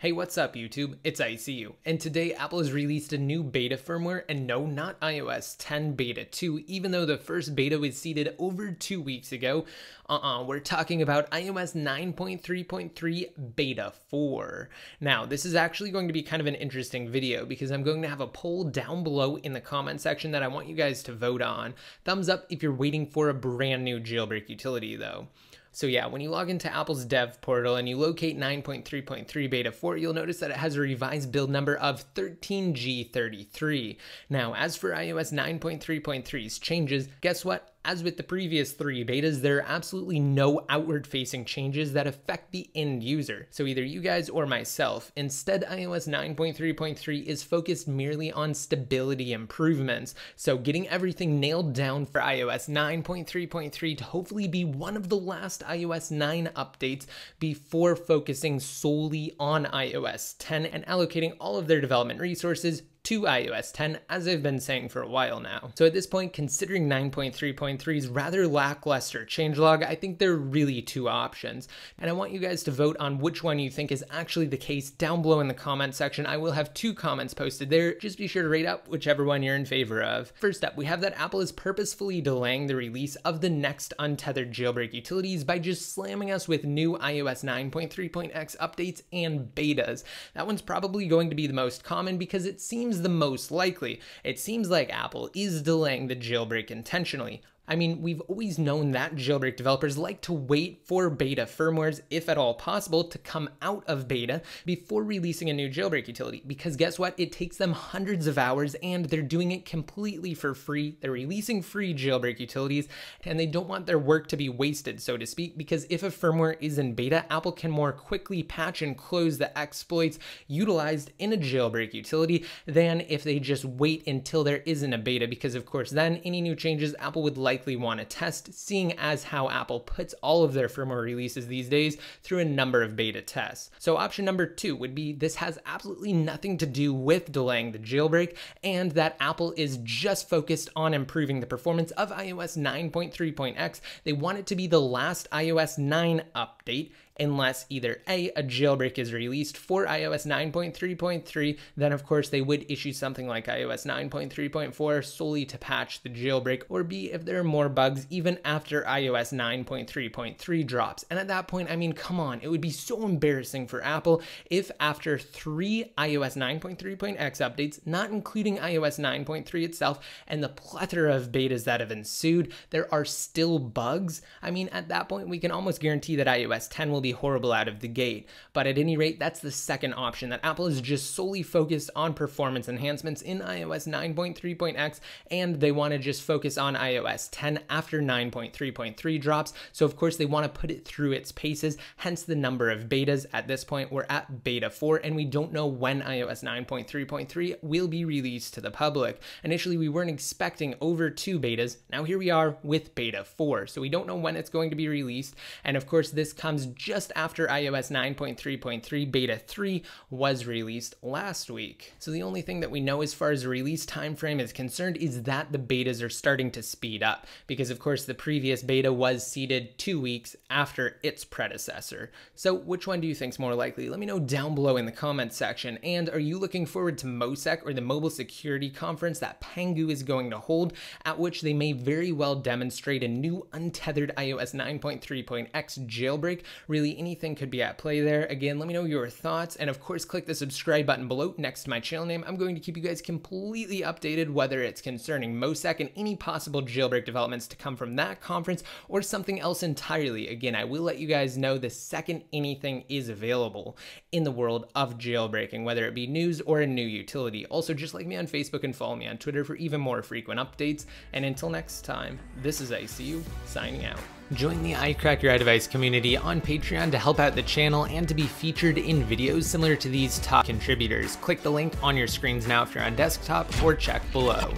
Hey, what's up YouTube? It's ICU, and today Apple has released a new beta firmware, and no, not iOS 10 Beta 2, even though the first beta was seeded over two weeks ago. Uh-uh, we're talking about iOS 9.3.3 Beta 4. Now, this is actually going to be kind of an interesting video because I'm going to have a poll down below in the comment section that I want you guys to vote on. Thumbs up if you're waiting for a brand new jailbreak utility though. So yeah, when you log into Apple's dev portal and you locate 9.3.3 beta 4, you'll notice that it has a revised build number of 13G33. Now, as for iOS 9.3.3's changes, guess what? As with the previous three betas, there are absolutely no outward facing changes that affect the end user, so either you guys or myself. Instead, iOS 9.3.3 is focused merely on stability improvements, so getting everything nailed down for iOS 9.3.3 to hopefully be one of the last iOS 9 updates before focusing solely on iOS 10 and allocating all of their development resources to iOS 10, as I've been saying for a while now. So at this point, considering 9.3.3's rather lackluster changelog, I think there are really two options. And I want you guys to vote on which one you think is actually the case down below in the comment section. I will have two comments posted there. Just be sure to rate up whichever one you're in favor of. First up, we have that Apple is purposefully delaying the release of the next untethered jailbreak utilities by just slamming us with new iOS 9.3.x updates and betas. That one's probably going to be the most common because it seems the most likely. It seems like Apple is delaying the jailbreak intentionally. I mean, we've always known that jailbreak developers like to wait for beta firmwares, if at all possible, to come out of beta before releasing a new jailbreak utility. Because guess what? It takes them hundreds of hours and they're doing it completely for free. They're releasing free jailbreak utilities and they don't want their work to be wasted, so to speak, because if a firmware is in beta, Apple can more quickly patch and close the exploits utilized in a jailbreak utility than if they just wait until there isn't a beta, because of course, then any new changes Apple would like likely want to test, seeing as how Apple puts all of their firmware releases these days through a number of beta tests. So option number two would be this has absolutely nothing to do with delaying the jailbreak and that Apple is just focused on improving the performance of iOS 9.3.x. They want it to be the last iOS 9 update unless either A, a jailbreak is released for iOS 9.3.3, then of course they would issue something like iOS 9.3.4 solely to patch the jailbreak, or B, if there are more bugs even after iOS 9.3.3 drops. And at that point, I mean, come on, it would be so embarrassing for Apple if after three iOS 9.3.x updates, not including iOS 9.3 itself, and the plethora of betas that have ensued, there are still bugs. I mean, at that point, we can almost guarantee that iOS 10 will be horrible out of the gate. But at any rate, that's the second option that Apple is just solely focused on performance enhancements in iOS 9.3.x and they want to just focus on iOS 10 after 9.3.3 drops. So of course they want to put it through its paces, hence the number of betas. At this point, we're at beta 4 and we don't know when iOS 9.3.3 will be released to the public. Initially, we weren't expecting over two betas. Now here we are with beta 4. So we don't know when it's going to be released. And of course, this comes just just after iOS 9.3.3 Beta 3 was released last week. So the only thing that we know as far as release timeframe is concerned is that the betas are starting to speed up because of course the previous beta was seeded two weeks after its predecessor. So which one do you think is more likely? Let me know down below in the comments section. And are you looking forward to MoSec or the Mobile Security Conference that Pangu is going to hold, at which they may very well demonstrate a new untethered iOS 9.3.x jailbreak really anything could be at play there. Again, let me know your thoughts. And of course, click the subscribe button below next to my channel name. I'm going to keep you guys completely updated, whether it's concerning MoSec and any possible jailbreak developments to come from that conference or something else entirely. Again, I will let you guys know the second anything is available in the world of jailbreaking, whether it be news or a new utility. Also, just like me on Facebook and follow me on Twitter for even more frequent updates. And until next time, this is ICU signing out. Join the iCrack Your community on Patreon to help out the channel and to be featured in videos similar to these top contributors. Click the link on your screens now if you're on desktop or check below.